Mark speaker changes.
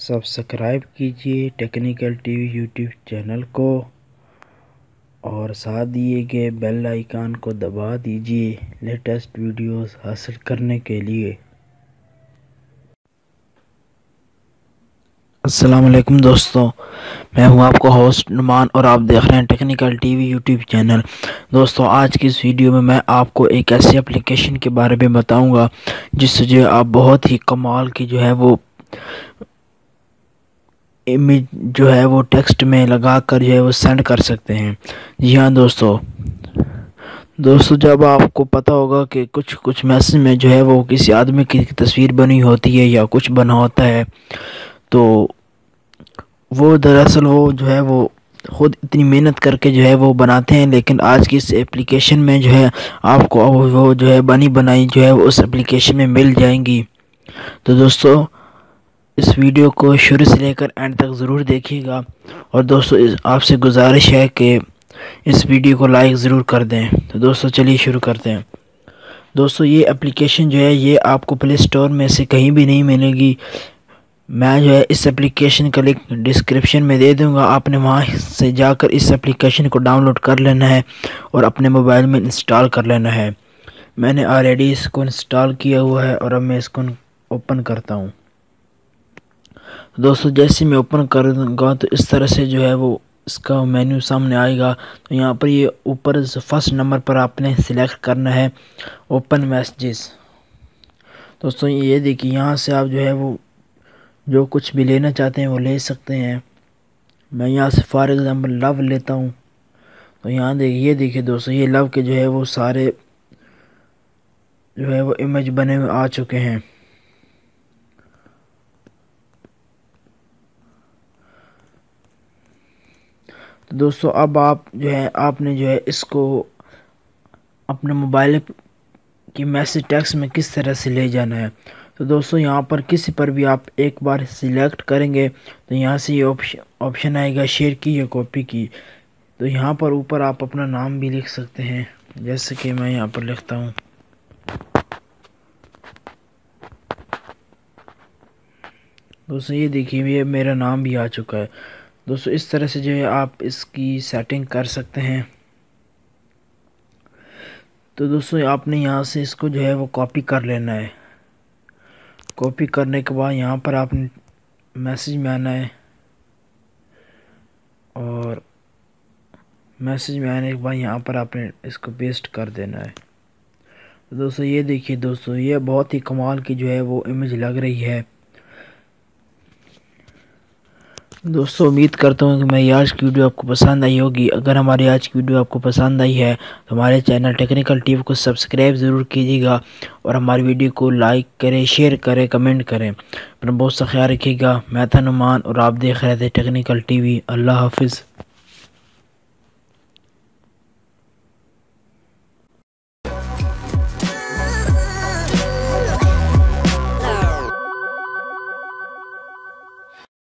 Speaker 1: Subscribe کیجیے technical T V YouTube channel کو اور ساتھ دیے گئے بیل آئیکن کو دبا دیجیے لیٹسٹ ویڈیوز حاصل کرنے کے لیے۔ السلام علیکم دوستوں میں ہوں آپ کو ہوسٹ نمان اور آپ دیکھ رہے ہیں technical T V YouTube channel. دوستوں آج کی اس ویڈیو میں میں آپ کو ایک ایسی اپلیکیشن کے بارے میں بتاؤں گا، جس سے جو آپ بہت ہی کمال کی جو ہے وہ امیج جو ہے وہ ٹیکسٹ میں لگا کر جو ہے وہ سینڈ کر سکتے ہیں۔ جی ہاں دوستو۔ دوستو، جب آپ کو پتہ ہوگا کہ کچھ کچھ میسج میں جو ہے وہ کسی آدمی کی تصویر بنی ہوتی ہے یا کچھ بنا ہوتا ہے، تو وہ دراصل وہ جو ہے وہ خود اتنی محنت کر کے جو ہے وہ بناتے ہیں، لیکن آج کی اس اپلیکیشن میں جو ہے آپ کو وہ جو ہے بنی بنائی جو ہے وہ اس اپلیکیشن میں مل جائیں گی۔ تو دوستو اس ویڈیو کو شروع سے لے کر اینڈ تک ضرور دیکھیے گا۔ اور دوستو آپ سے گزارش ہے کہ اس ویڈیو کو لائک ضرور کر دیں۔ تو دوستو، چلیے شروع کرتے ہیں۔ دوستو، یہ اپلیکیشن جو ہے، یہ آپ کو پلے سٹور میں سے کہیں بھی نہیں ملے گی۔ میں جو ہے، اس اپلیکیشن کا لنک ڈسکرپشن میں دے دوں گا۔ آپ نے وہاں سے جا کر اس اپلیکیشن کو ڈاؤن لوڈ کر لینا ہے اور اپنے موبائل میں انسٹال کر لینا ہے۔ میں نے آلریڈی اس کو انسٹال کیا ہوا ہے اور اب میں اس کو اوپن کرتا ہوں۔ دوستو، جیسے میں اوپن کروں گا تو اس طرح سے جو ہے وہ اس کا مینیو سامنے آئے گا۔ تو یہاں پر یہ اوپر فرسٹ نمبر پر آپ نے سلیکٹ کرنا ہے اوپن میسجز دوستو، یہ دیکھیے، یہاں سے آپ جو ہے وہ جو کچھ بھی لینا چاہتے ہیں وہ لے سکتے ہیں۔ میں یہاں سے فار ایگزامپل لو لیتا ہوں۔ تو یہاں دیکھیے، یہ دیکھیے دوستو، یہ لو کے جو ہے وہ سارے جو ہے وہ امیج بنے ہوئے آ چکے ہیں۔ تو دوستو، اب آپ جو ہے، آپ نے جو ہے اس کو اپنے موبائل کی میسیج ٹیکس میں کس طرح سے لے جانا ہے۔ تو دوستو، یہاں پر کسی پر بھی آپ ایک بار سلیکٹ کریں گے، تو یہاں سے یہ آپشن آئے گا شیئر کی یا کاپی کی۔ تو یہاں پر اوپر آپ اپنا نام بھی لکھ سکتے ہیں، جیسے کہ میں یہاں پر لکھتا ہوں۔ دوستو، یہ دیکھیے، یہ میرا نام بھی آ چکا ہے۔ دوستو، اس طرح سے جو ہے آپ اس کی سیٹنگ کر سکتے ہیں۔ تو دوستو، آپ نے یہاں سے اس کو جو ہے وہ کاپی کر لینا ہے۔ کاپی کرنے کے بعد یہاں پر آپ نے میسیج میں آنا ہے۔ اور میسیج میں آنے کے بعد یہاں پر آپ نے اس کو پیسٹ کر دینا ہے۔ دوستو، یہ دیکھیے دوستو، یہ بہت ہی کمال کی جو ہے وہ امیج لگ رہی ہے۔ دوستو، امید کرتا ہوں کہ میں آج کی ویڈیو آپ کو پسند آئی ہوگی۔ اگر ہماری آج کی ویڈیو آپ کو پسند آئی ہے، تو ہمارے چینل ٹیکنیکل ٹی وی کو سبسکرائب ضرور کیجیے گا اور ہماری ویڈیو کو لائک کریں، شیئر کریں، کمنٹ کریں۔ اپنا بہت سا خیال رکھیے گا۔ میں تھا نمان اور آپ دیکھ رہے تھے ٹیکنیکل ٹی وی۔ اللہ حافظ۔